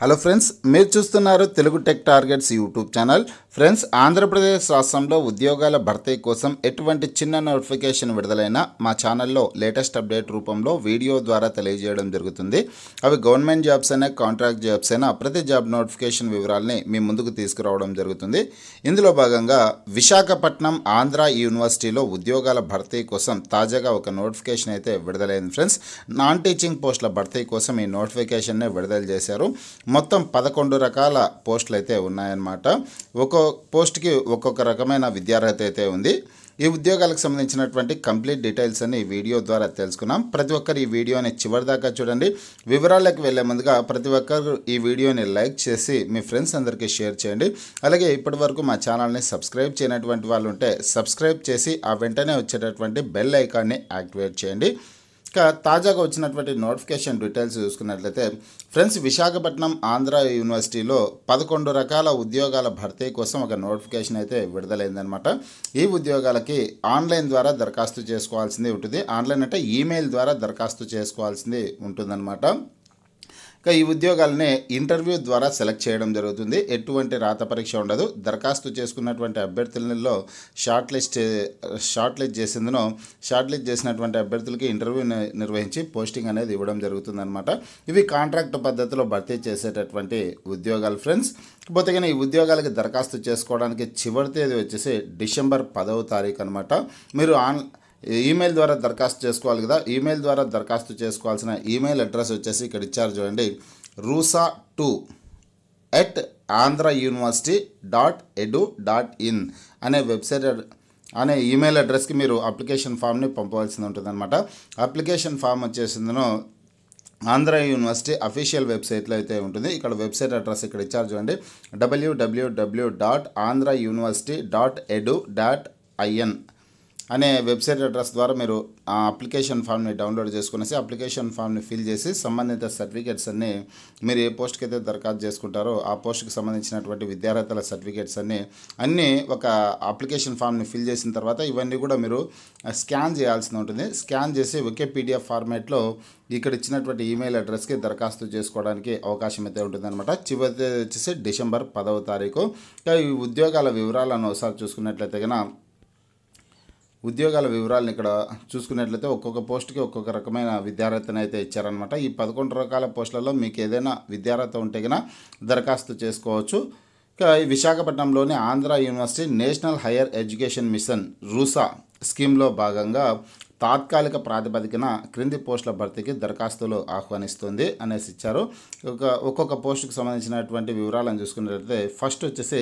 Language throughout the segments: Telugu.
హలో ఫ్రెండ్స్ మీరు చూస్తున్నారు Telugu tech targets YouTube channel. Friends Andhra Pradesh రాష్ట్రంలో ఉద్యోగాల భర్తీ కోసం ఎటువంటి చిన్న నోటిఫికేషన్ విడుదలైనా మా ఛానల్లో లేటెస్ట్ అప్డేట్ రూపంలో వీడియో ద్వారా తెలియజేయడం జరుగుతుంది. అవి గవర్నమెంట్ జాబ్స్ అయినా కాంట్రాక్ట్ జాబ్స్ అయినా ప్రతి జాబ్ నోటిఫికేషన్ వివరాలని మీ ముందుకు తీసుకురావడం జరుగుతుంది. ఇందులో భాగంగా విశాఖపట్నం ఆంధ్ర యూనివర్సిటీలో ఉద్యోగాల భర్తీ కోసం తాజాగా ఒక నోటిఫికేషన్ అయితే విడుదలైంది. ఫ్రెండ్స్ నాన్ టీచింగ్ పోస్టుల భర్తీ కోసం ఈ నోటిఫికేషన్ని విడుదల చేశారు. మొత్తం పదకొండు రకాల పోస్టులు అయితే ఉన్నాయన్నమాట. ఒక్కో పోస్ట్కి ఒక్కొక్క రకమైన విద్యార్హత అయితే ఉంది. ఈ ఉద్యోగాలకు సంబంధించినటువంటి కంప్లీట్ డీటెయిల్స్ అన్ని ఈ వీడియో ద్వారా తెలుసుకున్నాం. ప్రతి ఒక్కరు ఈ వీడియోని చివరి దాకా చూడండి. వివరాలకు వెళ్ళే ముందుగా ప్రతి ఒక్కరు ఈ వీడియోని లైక్ చేసి మీ ఫ్రెండ్స్ అందరికీ షేర్ చేయండి. అలాగే ఇప్పటి వరకు మా ఛానల్ని సబ్స్క్రైబ్ చేయనటువంటి వాళ్ళు ఉంటే సబ్స్క్రైబ్ చేసి ఆ వెంటనే వచ్చేటటువంటి బెల్ ఐకాన్ని యాక్టివేట్ చేయండి. ఇక తాజాగా వచ్చినటువంటి నోటిఫికేషన్ డీటెయిల్స్ చూసుకున్నట్లయితే ఫ్రెండ్స్ విశాఖపట్నం ఆంధ్ర యూనివర్సిటీలో పదకొండు రకాల ఉద్యోగాల భర్తీ కోసం ఒక నోటిఫికేషన్ అయితే విడుదలైందనమాట ఈ ఉద్యోగాలకి ఆన్లైన్ ద్వారా దరఖాస్తు చేసుకోవాల్సింది ఉంటుంది. ఆన్లైన్ అంటే ఈమెయిల్ ద్వారా దరఖాస్తు చేసుకోవాల్సింది ఉంటుందన్నమాట. ఇక ఈ ఉద్యోగాలని ఇంటర్వ్యూ ద్వారా సెలెక్ట్ చేయడం జరుగుతుంది. ఎటువంటి రాత పరీక్ష ఉండదు. దరఖాస్తు చేసుకున్నటువంటి అభ్యర్థులలో షార్ట్ లిస్ట్ షార్ట్ లిస్ట్ చేసిందనో షార్ట్ లిస్ట్ చేసినటువంటి అభ్యర్థులకి ఇంటర్వ్యూ నిర్వహించి పోస్టింగ్ అనేది ఇవ్వడం జరుగుతుందన్నమాట. ఇవి కాంట్రాక్ట్ పద్ధతిలో భర్తీ చేసేటటువంటి ఉద్యోగాలు ఫ్రెండ్స్. కాకపోతే కానీ ఈ ఉద్యోగాలకి దరఖాస్తు చేసుకోవడానికి చివరి తేదీ వచ్చేసి డిసెంబర్ పదవ తారీఖు అనమాట మీరు ఆన్ ఈమెయిల్ ద్వారా దరఖాస్తు చేసుకోవాలి కదా. ఈమెయిల్ ద్వారా దరఖాస్తు చేసుకోవాల్సిన ఈమెయిల్ అడ్రస్ వచ్చేసి ఇక్కడ ఇచ్చారు చూడండి. RUSA two at Andhra university dot edu dot in అనే వెబ్సైట్ అనే ఈమెయిల్ అడ్రస్కి మీరు అప్లికేషన్ ఫామ్ని పంపవలసి ఉంటుంది అనమాట అప్లికేషన్ ఫామ్ వచ్చేసిందను ఆంధ్ర యూనివర్సిటీ అఫీషియల్ వెబ్సైట్లో అయితే ఉంటుంది. ఇక్కడ వెబ్సైట్ అడ్రస్ ఇక్కడ ఇచ్చారు చూడండి. డబ్ల్యూడబ్ల్యూడబ్ల్యూ dot Andhra university dot edu dot I N అనే వెబ్సైట్ అడ్రస్ ద్వారా మీరు ఆ అప్లికేషన్ ఫామ్ని డౌన్లోడ్ చేసుకునేసి అప్లికేషన్ ఫామ్ని ఫిల్ చేసి సంబంధిత సర్టిఫికేట్స్ అన్నీ మీరు ఏ పోస్ట్కి అయితే దరఖాస్తు చేసుకుంటారో ఆ పోస్ట్కి సంబంధించినటువంటి విద్యార్హతల సర్టిఫికేట్స్ అన్నీ అన్నీ ఒక అప్లికేషన్ ఫామ్ని ఫిల్ చేసిన తర్వాత ఇవన్నీ కూడా మీరు స్కాన్ చేయాల్సి ఉంటుంది. స్కాన్ చేసి ఒకే పీడిఎఫ్ ఫార్మాట్లో ఇక్కడ ఇచ్చినటువంటి ఈమెయిల్ అడ్రస్కి దరఖాస్తు చేసుకోవడానికి అవకాశం అయితే ఉంటుందన్నమాట. చివరి వచ్చేసి డిసెంబర్ పదవ తారీఖు. ఈ ఉద్యోగాల వివరాలను ఒకసారి చూసుకున్నట్లయితే కనుక ఉద్యోగాల వివరాలను ఇక్కడ చూసుకున్నట్లయితే ఒక్కొక్క పోస్ట్కి ఒక్కొక్క రకమైన విద్యార్హతను అయితే ఇచ్చారనమాట ఈ పదకొండు రకాల పోస్టులలో మీకు ఏదైనా విద్యార్హత ఉంటే కనుక దరఖాస్తు చేసుకోవచ్చు. ఇక ఈ విశాఖపట్నంలోని Andhra university national higher education mission RUSA స్కీమ్లో భాగంగా తాత్కాలిక ప్రాతిపదికన క్రింది పోస్టుల భర్తీకి దరఖాస్తులు ఆహ్వానిస్తుంది అనేసి ఇచ్చారు. ఒక ఒక్కొక్క పోస్టుకు సంబంధించినటువంటి వివరాలను చూసుకున్నట్లయితే ఫస్ట్ వచ్చేసి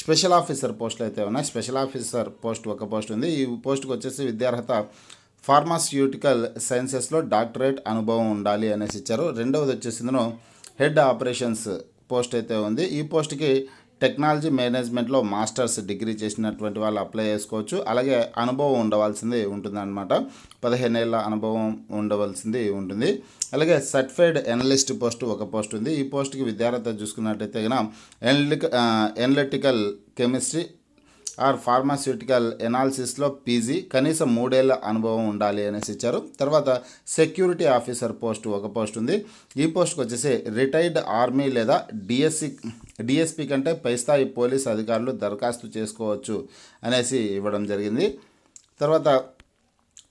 స్పెషల్ ఆఫీసర్ పోస్టులు అయితే ఉన్నాయి. స్పెషల్ ఆఫీసర్ పోస్ట్ ఒక పోస్ట్ ఉంది. ఈ పోస్ట్కి వచ్చేసి విద్యార్హత ఫార్మాస్యూటికల్ సైన్సెస్లో డాక్టరేట్ అనుభవం ఉండాలి అనేసి ఇచ్చారు. రెండవది వచ్చేసిందను హెడ్ ఆపరేషన్స్ పోస్ట్ అయితే ఉంది. ఈ పోస్ట్కి టెక్నాలజీ మేనేజ్మెంట్లో మాస్టర్స్ డిగ్రీ చేసినటువంటి వాళ్ళు అప్లై చేసుకోవచ్చు. అలాగే అనుభవం ఉండవలసింది ఉంటుందన్నమాట. పదిహేను ఏళ్ళ అనుభవం ఉండవలసింది ఉంటుంది. అలాగే సర్టిఫైడ్ ఎనలిస్ట్ పోస్ట్ ఒక పోస్ట్ ఉంది. ఈ పోస్ట్కి విద్యార్థి చూసుకున్నట్టయితే కనుక ఎనలిక ఎనలిటికల్ కెమిస్ట్రీ ఆర్ ఫార్మాస్యూటికల్ ఎనాలిసిస్లో పీజీ కనీసం మూడేళ్ళ అనుభవం ఉండాలి అనేసి ఇచ్చారు. తర్వాత సెక్యూరిటీ ఆఫీసర్ పోస్ట్ ఒక పోస్ట్ ఉంది. ఈ పోస్ట్కి వచ్చేసి రిటైర్డ్ ఆర్మీ లేదా డిఎస్సి డిఎస్పి కంటే పై స్థాయి పోలీస్ అధికారులు దరఖాస్తు చేసుకోవచ్చు అనేసి ఇవ్వడం జరిగింది. తర్వాత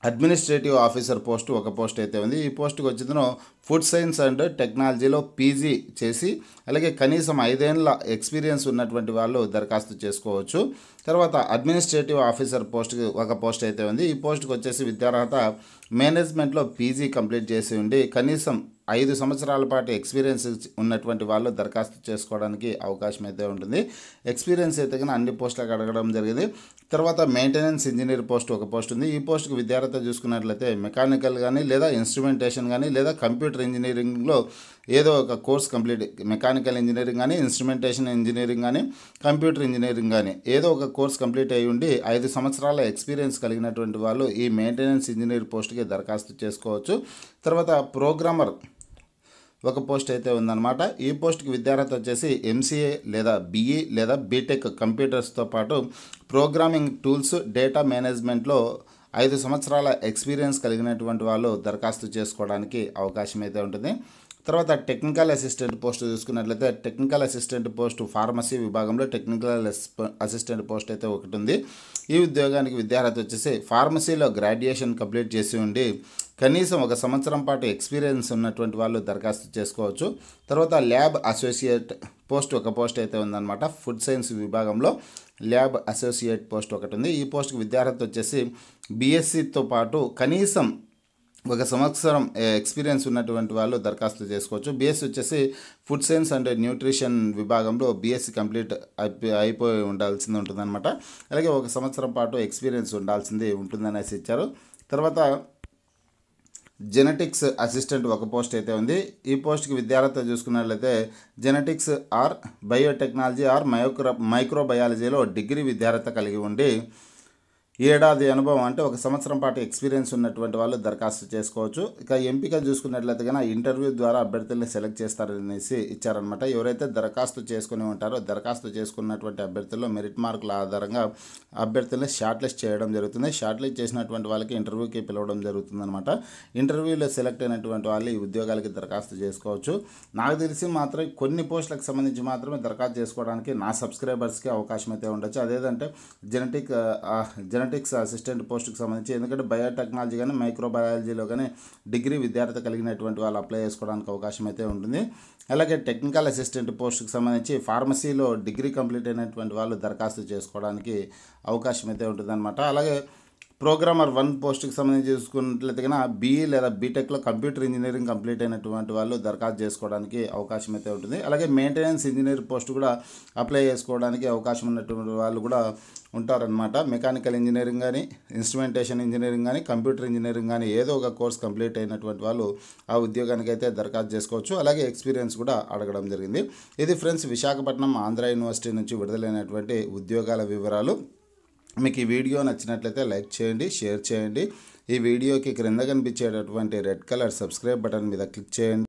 అడ్మినిస్ట్రేటివ్ ఆఫీసర్ పోస్ట్ ఒక పోస్ట్ అయితే ఉంది. ఈ పోస్ట్కి వచ్చిందను ఫుడ్ సైన్స్ అండ్ టెక్నాలజీలో పీజీ చేసి అలాగే కనీసం ఐదేళ్ళ ఎక్స్పీరియన్స్ ఉన్నటువంటి వాళ్ళు దరఖాస్తు చేసుకోవచ్చు. తర్వాత అడ్మినిస్ట్రేటివ్ ఆఫీసర్ పోస్ట్కి ఒక పోస్ట్ అయితే ఉంది. ఈ పోస్ట్కి వచ్చేసి విద్యార్హత మేనేజ్మెంట్లో పీజీ కంప్లీట్ చేసి ఉండి కనీసం ఐదు సంవత్సరాల పాటు ఎక్స్పీరియన్స్ ఉన్నటువంటి వాళ్ళు దరఖాస్తు చేసుకోవడానికి అవకాశం అయితే ఉంటుంది. ఎక్స్పీరియన్స్ అయితే కానీ అన్ని పోస్టులకు అడగడం జరిగింది. తర్వాత మెయింటెనెన్స్ ఇంజనీర్ పోస్ట్ ఒక పోస్ట్ ఉంది. ఈ పోస్ట్కి విద్యార్హత చూసుకున్నట్లయితే మెకానికల్ కానీ లేదా ఇన్స్ట్రుమెంటేషన్ కానీ లేదా కంప్యూటర్ ఇంజనీరింగ్లో ఏదో ఒక కోర్స్ కంప్లీట్ మెకానికల్ ఇంజనీరింగ్ కానీ ఇన్స్ట్రుమెంటేషన్ ఇంజనీరింగ్ కానీ కంప్యూటర్ ఇంజనీరింగ్ కానీ ఏదో ఒక కోర్స్ కంప్లీట్ అయి ఉండి ఐదు సంవత్సరాల ఎక్స్పీరియన్స్ కలిగినటువంటి వాళ్ళు ఈ మెయింటెనెన్స్ ఇంజనీర్ పోస్ట్కి దరఖాస్తు చేసుకోవచ్చు. తర్వాత ప్రోగ్రామర్ ఒక పోస్ట్ అయితే ఉందన్నమాట. ఈ పోస్ట్కి విద్యార్హత వచ్చేసి ఎంసీఏ లేదా బీఈ లేదా బీటెక్ కంప్యూటర్స్తో పాటు ప్రోగ్రామింగ్ టూల్స్ డేటా మేనేజ్మెంట్లో ఐదు సంవత్సరాల ఎక్స్పీరియన్స్ కలిగినటువంటి వాళ్ళు దరఖాస్తు చేసుకోవడానికి అవకాశం అయితే ఉంటుంది. తర్వాత టెక్నికల్ అసిస్టెంట్ పోస్ట్ చూసుకున్నట్లయితే టెక్నికల్ అసిస్టెంట్ పోస్ట్ ఫార్మసీ విభాగంలో టెక్నికల్ అసిస్టెంట్ పోస్ట్ అయితే ఒకటి ఉంది ఈ ఉద్యోగానికి విద్యార్హత వచ్చేసి ఫార్మసీలో గ్రాడ్యుయేషన్ కంప్లీట్ చేసి ఉండి కనీసం ఒక సంవత్సరం పాటు ఎక్స్పీరియన్స్ ఉన్నటువంటి వాళ్ళు దరఖాస్తు చేసుకోవచ్చు. తర్వాత ల్యాబ్ అసోసియేట్ పోస్ట్ ఒక పోస్ట్ అయితే ఉందన్నమాట. ఫుడ్ సైన్స్ విభాగంలో ల్యాబ్ అసోసియేట్ పోస్ట్ ఒకటి ఉంది ఈ పోస్ట్కి విద్యార్హత వచ్చేసి బీఎస్సీతో పాటు కనీసం ఒక సంవత్సరం ఎక్స్పీరియన్స్ ఉన్నటువంటి వాళ్ళు దరఖాస్తు చేసుకోవచ్చు. బీఎస్సీ వచ్చేసి ఫుడ్ సైన్స్ అండ్ న్యూట్రిషన్ విభాగంలో బీఎస్సీ కంప్లీట్ అయిపోయి అయిపోయి ఉండాల్సింది ఉంటుందన్నమాట. అలాగే ఒక సంవత్సరం పాటు ఎక్స్పీరియన్స్ ఉండాల్సింది ఉంటుందనేసి ఇచ్చారు. తర్వాత జెనెటిక్స్ అసిస్టెంట్ ఒక పోస్ట్ అయితే ఉంది. ఈ పోస్ట్కి విద్యార్థి చూసుకున్నట్లయితే genetics or biotechnology or micro మైక్రోబయాలజీలో degree విద్యార్థి కలిగి ఉండి ఏడాది అనుభవం అంటే ఒక సంవత్సరం పాటు ఎక్స్పీరియన్స్ ఉన్నటువంటి వాళ్ళు దరఖాస్తు చేసుకోవచ్చు. ఇక ఎంపిక చూసుకున్నట్లయితే కనుక ఇంటర్వ్యూ ద్వారా అభ్యర్థుల్ని సెలెక్ట్ చేస్తారనేసి ఇచ్చారనమాట ఎవరైతే దరఖాస్తు చేసుకుని ఉంటారో దరఖాస్తు చేసుకున్నటువంటి అభ్యర్థుల్లో మెరిట్ మార్కుల ఆధారంగా అభ్యర్థుల్ని షార్ట్ లిస్ట్ చేయడం జరుగుతుంది. షార్ట్ లిస్ట్ చేసినటువంటి వాళ్ళకి ఇంటర్వ్యూకి పిలవడం జరుగుతుందనమాట ఇంటర్వ్యూలో సెలెక్ట్ అయినటువంటి వాళ్ళు ఈ ఉద్యోగాలకి దరఖాస్తు చేసుకోవచ్చు. నాకు తెలిసి మాత్రం కొన్ని పోస్టులకు సంబంధించి మాత్రమే దరఖాస్తు చేసుకోవడానికి నా సబ్స్క్రైబర్స్కి అవకాశం అయితే ఉండొచ్చు. అదేదంటే జెనెటిక్ జెనెటిక్స్ అసిస్టెంట్ పోస్ట్కి సంబంధించి ఎందుకంటే బయోటెక్నాలజీ కానీ మైక్రోబయాలజీలో కానీ డిగ్రీ విద్యార్థి కలిగినటువంటి వాళ్ళు అప్లై చేసుకోవడానికి అవకాశం అయితే ఉంటుంది. అలాగే టెక్నికల్ అసిస్టెంట్ పోస్ట్కి సంబంధించి ఫార్మసీలో డిగ్రీ కంప్లీట్ అయినటువంటి వాళ్ళు దరఖాస్తు చేసుకోవడానికి అవకాశం అయితే ఉంటుందన్నమాట. అలాగే ప్రోగ్రామర్ వన్ పోస్ట్కి సంబంధించి చూసుకున్నట్లయితే కన్నా బీఈ లేదా బీటెక్లో కంప్యూటర్ ఇంజనీరింగ్ కంప్లీట్ అయినటువంటి వాళ్ళు దరఖాస్తు చేసుకోవడానికి అవకాశం అయితే ఉంటుంది. అలాగే మెయింటెనెన్స్ ఇంజనీర్ పోస్ట్ కూడా అప్లై చేసుకోవడానికి అవకాశం ఉన్నటువంటి వాళ్ళు కూడా ఉంటారనమాట మెకానికల్ ఇంజనీరింగ్ కానీ ఇన్స్ట్రుమెంటేషన్ ఇంజనీరింగ్ కానీ కంప్యూటర్ ఇంజనీరింగ్ కానీ ఏదో ఒక కోర్స్ కంప్లీట్ అయినటువంటి వాళ్ళు ఆ ఉద్యోగానికి అయితే దరఖాస్తు చేసుకోవచ్చు. అలాగే ఎక్స్పీరియన్స్ కూడా అడగడం జరిగింది. ఇది ఫ్రెండ్స్ విశాఖపట్నం ఆంధ్ర యూనివర్సిటీ నుంచి విడుదలైనటువంటి ఉద్యోగాల వివరాలు. మీకు ఈ వీడియో నచ్చినట్లయితే లైక్ చేయండి షేర్ చేయండి. ఈ వీడియోకి క్రింద కనిపించేటటువంటి రెడ్ కలర్ సబ్స్క్రైబ్ బటన్ మీద క్లిక్ చేయండి.